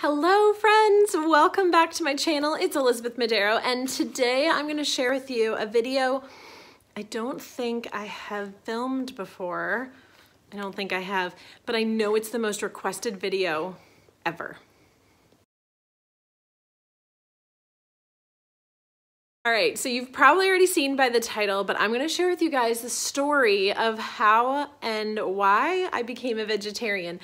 Hello friends, welcome back to my channel. It's Elizabeth Medero and today I'm going to share with you a video I don't think I have filmed before. I don't think I have, but I know it's the most requested video ever. All right, so you've probably already seen by the title, but I'm gonna share with you guys the story of how and why I became a vegetarian.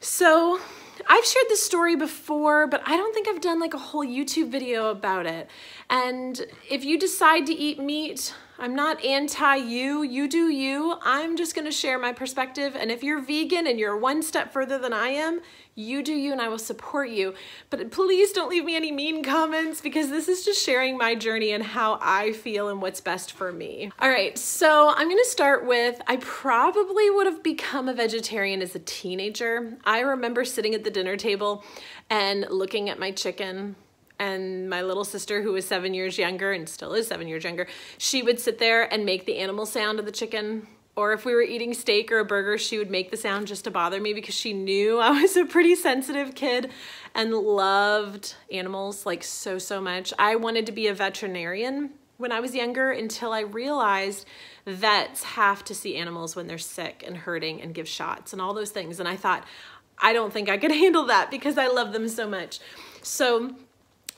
So I've shared this story before, but I don't think I've done like a whole YouTube video about it. And if you decide to eat meat, I'm not anti you, you do you. I'm just gonna share my perspective. And if you're vegan and you're one step further than I am, you do you and I will support you. But please don't leave me any mean comments because this is just sharing my journey and how I feel and what's best for me. All right, so I'm gonna start with I probably would have become a vegetarian as a teenager. I remember sitting at the dinner table and looking at my chicken and my little sister who was seven years younger and still is seven years younger she would sit there and make the animal sound of the chicken. Or if we were eating steak or a burger she would make the sound just to bother me because she knew i was a pretty sensitive kid and loved animals like so so much. I wanted to be a veterinarian when i was younger until i realized vets have to see animals when they're sick and hurting and give shots and all those things. And i thought i don't think i could handle that because i love them so much. So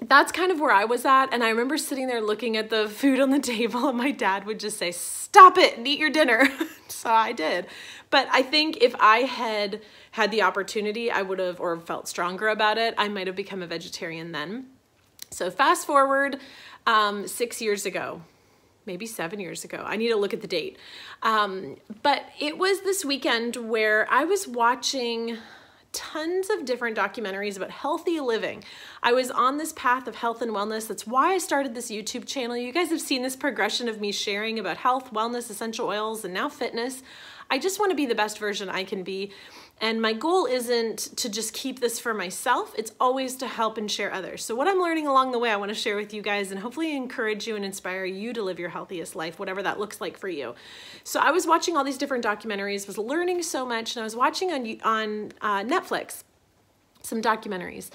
that's kind of where I was at. And I remember sitting there looking at the food on the table, and my dad would just say, Stop it and eat your dinner. so I did. But I think if I had had the opportunity, I would have, or felt stronger about it, I might have become a vegetarian then. So fast forward um, six years ago, maybe seven years ago. I need to look at the date. Um, but it was this weekend where I was watching tons of different documentaries about healthy living. I was on this path of health and wellness. That's why I started this YouTube channel. You guys have seen this progression of me sharing about health, wellness, essential oils, and now fitness. I just want to be the best version I can be. And my goal isn't to just keep this for myself, it's always to help and share others. So, what I'm learning along the way, I want to share with you guys and hopefully encourage you and inspire you to live your healthiest life, whatever that looks like for you. So, I was watching all these different documentaries, was learning so much, and I was watching on, on uh, Netflix some documentaries.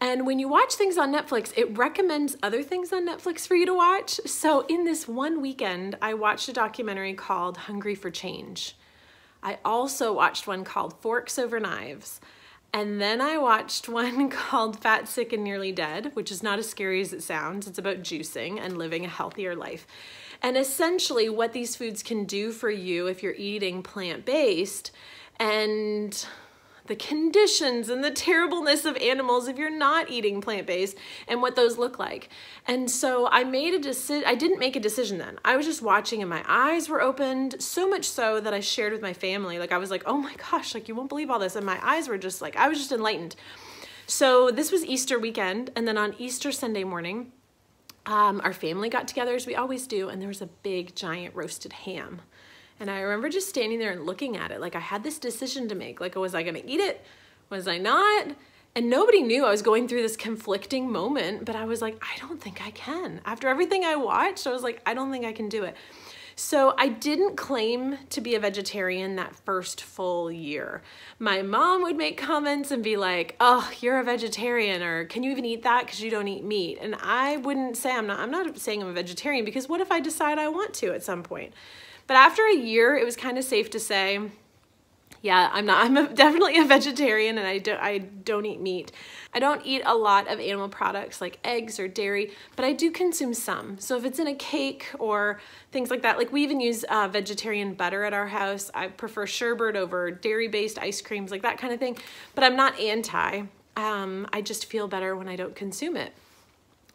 And when you watch things on Netflix, it recommends other things on Netflix for you to watch. So, in this one weekend, I watched a documentary called Hungry for Change. I also watched one called Forks Over Knives. And then I watched one called Fat, Sick, and Nearly Dead, which is not as scary as it sounds. It's about juicing and living a healthier life. And essentially, what these foods can do for you if you're eating plant based and the conditions and the terribleness of animals if you're not eating plant-based and what those look like. And so I made a decision, I didn't make a decision then. I was just watching and my eyes were opened so much so that I shared with my family. Like I was like, oh my gosh, like you won't believe all this. And my eyes were just like, I was just enlightened. So this was Easter weekend. And then on Easter Sunday morning, um, our family got together as we always do. And there was a big giant roasted ham. And I remember just standing there and looking at it. Like I had this decision to make. Like, was I going to eat it? Was I not? And nobody knew I was going through this conflicting moment, but I was like, I don't think I can. After everything I watched, I was like, I don't think I can do it. So I didn't claim to be a vegetarian that first full year. My mom would make comments and be like, "Oh, you're a vegetarian," or "Can you even eat that because you don't eat meat?" And I wouldn't say I'm not. I'm not saying I'm a vegetarian because what if I decide I want to at some point? But after a year, it was kind of safe to say, yeah, I'm not, I'm a, definitely a vegetarian and I don't, I don't eat meat. I don't eat a lot of animal products like eggs or dairy, but I do consume some. So if it's in a cake or things like that, like we even use uh, vegetarian butter at our house. I prefer sherbet over dairy-based ice creams, like that kind of thing. But I'm not anti. Um, I just feel better when I don't consume it.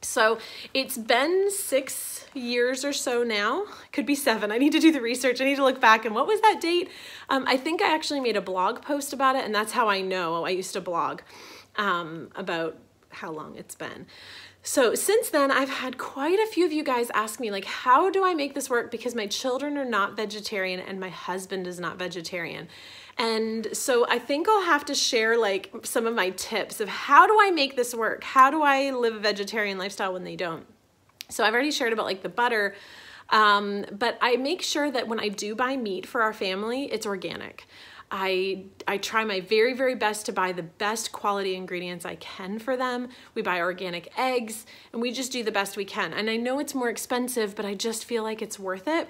So it's been six years or so now, could be seven. I need to do the research. I need to look back. And what was that date? Um, I think I actually made a blog post about it, and that's how I know I used to blog um, about how long it's been. So since then, I've had quite a few of you guys ask me, like, how do I make this work? Because my children are not vegetarian and my husband is not vegetarian. And so I think I'll have to share like some of my tips of how do I make this work? How do I live a vegetarian lifestyle when they don't? So I've already shared about like the butter, um, but I make sure that when I do buy meat for our family, it's organic. I, I try my very, very best to buy the best quality ingredients I can for them. We buy organic eggs and we just do the best we can. And I know it's more expensive, but I just feel like it's worth it.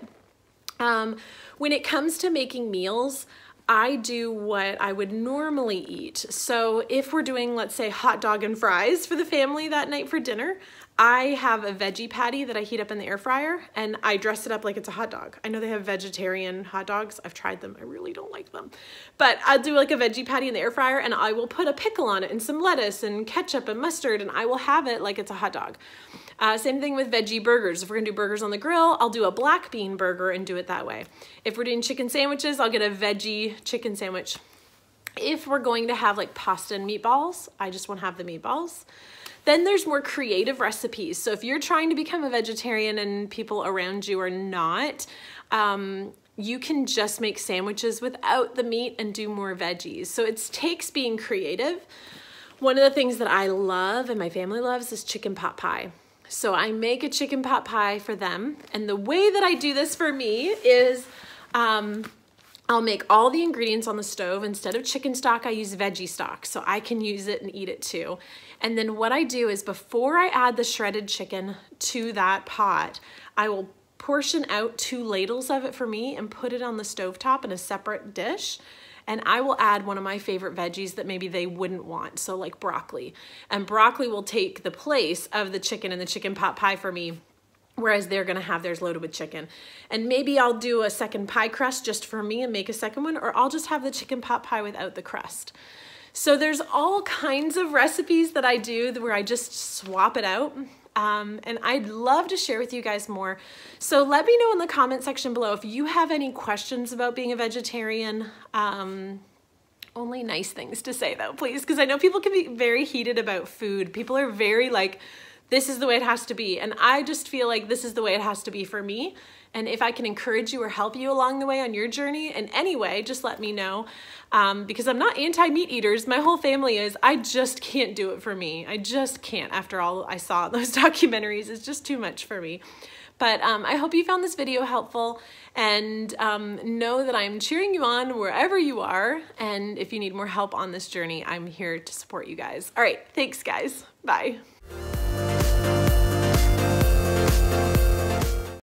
Um, when it comes to making meals, I do what I would normally eat. So if we're doing, let's say, hot dog and fries for the family that night for dinner, I have a veggie patty that I heat up in the air fryer and I dress it up like it's a hot dog. I know they have vegetarian hot dogs. I've tried them. I really don't like them. But I'll do like a veggie patty in the air fryer and I will put a pickle on it and some lettuce and ketchup and mustard and I will have it like it's a hot dog. Uh, same thing with veggie burgers. If we're gonna do burgers on the grill, I'll do a black bean burger and do it that way. If we're doing chicken sandwiches, I'll get a veggie chicken sandwich. If we're going to have like pasta and meatballs, I just won't have the meatballs. Then there's more creative recipes. So if you're trying to become a vegetarian and people around you are not, um, you can just make sandwiches without the meat and do more veggies. So it takes being creative. One of the things that I love and my family loves is chicken pot pie. So I make a chicken pot pie for them. And the way that I do this for me is um, I'll make all the ingredients on the stove. Instead of chicken stock, I use veggie stock so I can use it and eat it too. And then what I do is before I add the shredded chicken to that pot, I will portion out two ladles of it for me and put it on the stove top in a separate dish. And I will add one of my favorite veggies that maybe they wouldn't want, so like broccoli. And broccoli will take the place of the chicken and the chicken pot pie for me whereas they're gonna have theirs loaded with chicken. And maybe I'll do a second pie crust just for me and make a second one, or I'll just have the chicken pot pie without the crust. So there's all kinds of recipes that I do where I just swap it out. Um, and I'd love to share with you guys more. So let me know in the comment section below if you have any questions about being a vegetarian. Um, only nice things to say though, please, because I know people can be very heated about food. People are very like, this is the way it has to be. And I just feel like this is the way it has to be for me. And if I can encourage you or help you along the way on your journey in any way, just let me know. Um, because I'm not anti meat eaters. My whole family is. I just can't do it for me. I just can't after all I saw in those documentaries. It's just too much for me. But um, I hope you found this video helpful and um, know that I'm cheering you on wherever you are. And if you need more help on this journey, I'm here to support you guys. All right, thanks guys. Bye.